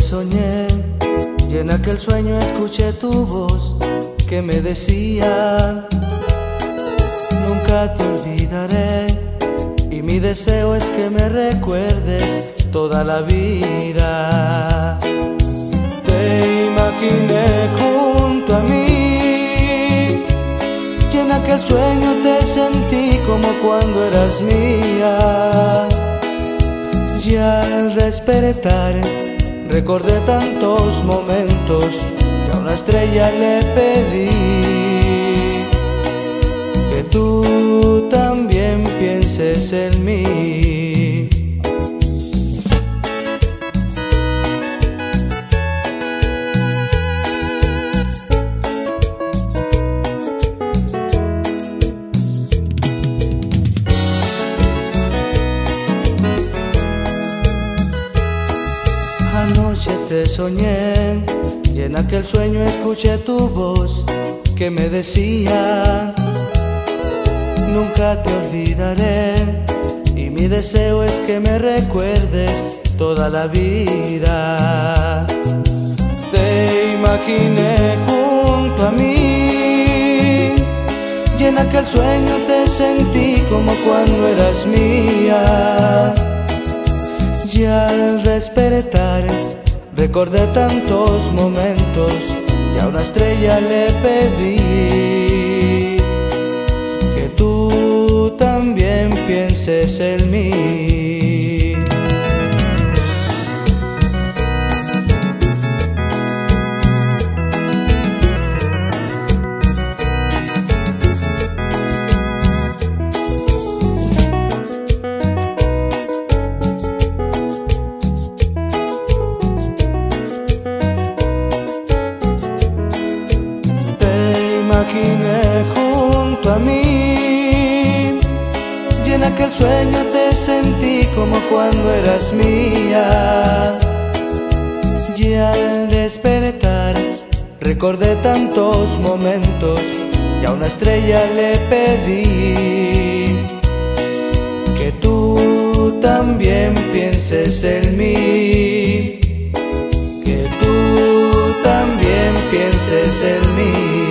soñé y en aquel sueño escuché tu voz que me decía, nunca te olvidaré y mi deseo es que me recuerdes toda la vida. Te imaginé junto a mí y en aquel sueño te sentí como cuando eras mía. Y al despertar recordé tantos momentos que a una estrella le pedí que tú también pienses en mí. Anoche te soñé y en aquel sueño escuché tu voz que me decía, nunca te olvidaré y mi deseo es que me recuerdes toda la vida. Te imaginé junto a mí y en aquel sueño te sentí como cuando eras mía. Y al despertar recordé tantos momentos y a una estrella le pedí que tú también pienses en mí. En aquel sueño te sentí como cuando eras mía. Y al despertar recordé tantos momentos y a una estrella le pedí que tú también pienses en mí, que tú también pienses en mí.